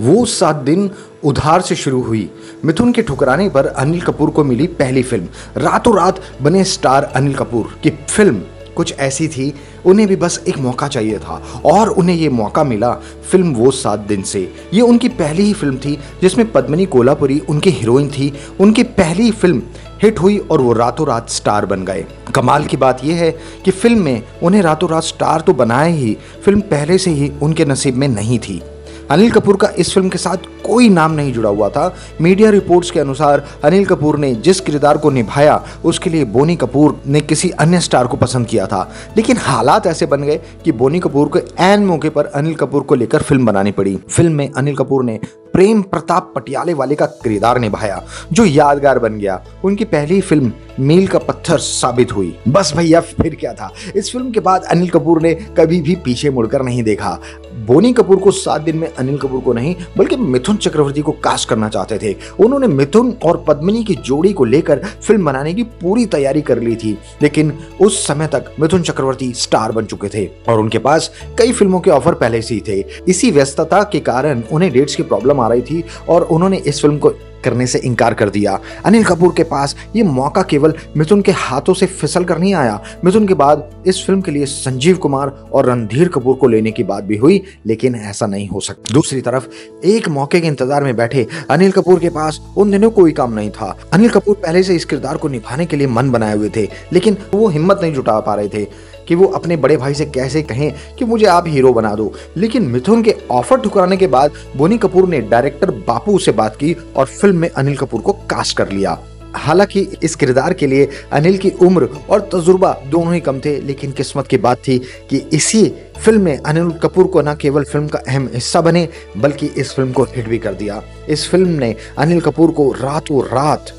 वो सात दिन उधार से शुरू हुई। मिथुन के ठुकराने पर अनिल कपूर को मिली पहली फ़िल्म। रातों रात बने स्टार अनिल कपूर की फ़िल्म कुछ ऐसी थी, उन्हें भी बस एक मौका चाहिए था और उन्हें ये मौका मिला फ़िल्म वो सात दिन से। ये उनकी पहली ही फ़िल्म थी, जिसमें पद्मिनी कोलापुरी उनकी हीरोइन थी। उनकी पहली फ़िल्म हिट हुई और वो रातों रात स्टार बन गए। कमाल की बात यह है कि फ़िल्म में उन्हें रातों रात स्टार तो बनाए ही, फ़िल्म पहले से ही उनके नसीब में नहीं थी। अनिल कपूर का इस फ़िल्म के साथ कोई नाम नहीं जुड़ा हुआ था। मीडिया रिपोर्ट्स के अनुसार अनिल कपूर ने जिस किरदार को निभाया, उसके लिए बोनी कपूर ने किसी अन्य स्टार को पसंद किया था। लेकिन हालात ऐसे बन गए कि बोनी कपूर को एन मौके पर अनिल कपूर को लेकर फ़िल्म बनानी पड़ी। फ़िल्म में अनिल कपूर ने प्रेम प्रताप पटियाले वाले का किरदार निभाया, जो यादगार बन गया। उनकी पहली फ़िल्म मील का पत्थर साबित हुई। बस भैया, फिर क्या था? इस फ़िल्म के बाद अनिल कपूर ने कभी भी पीछे मुड़कर नहीं देखा। बोनी कपूर को सात दिन में अनिल कपूर को नहीं, बल्कि मिथुन चक्रवर्ती को कास्ट करना चाहते थे। उन्होंने मिथुन और पद्मिनी की जोड़ी को लेकर फ़िल्म बनाने की पूरी तैयारी कर ली थी। लेकिन उस समय तक मिथुन चक्रवर्ती स्टार बन चुके थे और उनके पास कई फ़िल्मों के ऑफ़र पहले से ही थे। इसी व्यस्तता के कारण उन्हें डेट्स की प्रॉब्लम आ रही थी और उन्होंने इस फ़िल्म को करने से इनकार कर दिया। अनिल कपूर के पास ये मौका केवल मिथुन के हाथों से फिसल कर नहीं आया। मिथुन के बाद इस फ़िल्म के लिए संजीव कुमार और रणधीर कपूर को लेने की बात भी हुई, लेकिन ऐसा नहीं हो सकता। दूसरी तरफ़, एक मौके के इंतज़ार में बैठे अनिल कपूर के पास उन दिनों कोई काम नहीं था। अनिल कपूर पहले से इस किरदार को निभाने के लिए मन बनाए हुए थे, लेकिन वो हिम्मत नहीं जुटा पा रहे थे। कि वो अपने बड़े भाई से कैसे कहें कि मुझे आप हीरो बना दो। लेकिन मिथुन के ऑफ़र ठुकराने के बाद बोनी कपूर ने डायरेक्टर बापू से बात की और फ़िल्म में अनिल कपूर को कास्ट कर लिया। हालाँकि इस किरदार के लिए अनिल की उम्र और तजुर्बा दोनों ही कम थे, लेकिन किस्मत की बात थी कि इसी फ़िल्म में अनिल कपूर को न केवल फ़िल्म का अहम हिस्सा बने, बल्कि इस फ़िल्म को हिट भी कर दिया। इस फ़िल्म ने अनिल कपूर को रातों रात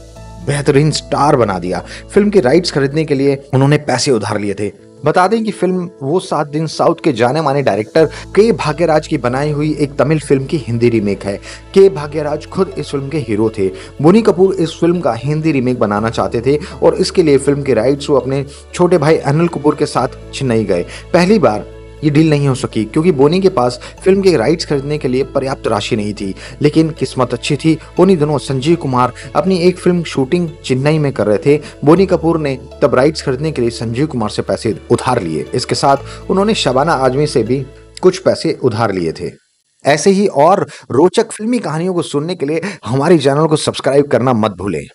बेहतरीन स्टार बना दिया। फ़िल्म के राइट्स खरीदने के लिए उन्होंने पैसे उधार लिए थे। बता दें कि फ़िल्म वो सात दिन साउथ के जाने माने डायरेक्टर के भाग्यराज की बनाई हुई एक तमिल फ़िल्म की हिंदी रीमेक है। के भाग्यराज खुद इस फ़िल्म के हीरो थे। बोनी कपूर इस फ़िल्म का हिंदी रीमेक बनाना चाहते थे और इसके लिए फ़िल्म के राइट्स वो अपने छोटे भाई अनिल कपूर के साथ छिन्नई गए। पहली बार ये डील नहीं हो सकी, क्योंकि बोनी के पास फ़िल्म के राइट्स खरीदने के लिए पर्याप्त राशि नहीं थी, लेकिन किस्मत अच्छी थी। उन्हीं दिनों संजीव कुमार अपनी एक फ़िल्म शूटिंग चेन्नई में कर रहे थे। बोनी कपूर ने तब राइट्स खरीदने के लिए संजीव कुमार से पैसे उधार लिए। इसके साथ उन्होंने शबाना आजमी से भी कुछ पैसे उधार लिए थे। ऐसे ही और रोचक फिल्मी कहानियों को सुनने के लिए हमारे चैनल को सब्सक्राइब करना मत भूलें।